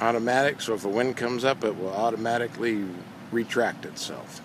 automatic, so if a wind comes up, it will automatically retract itself.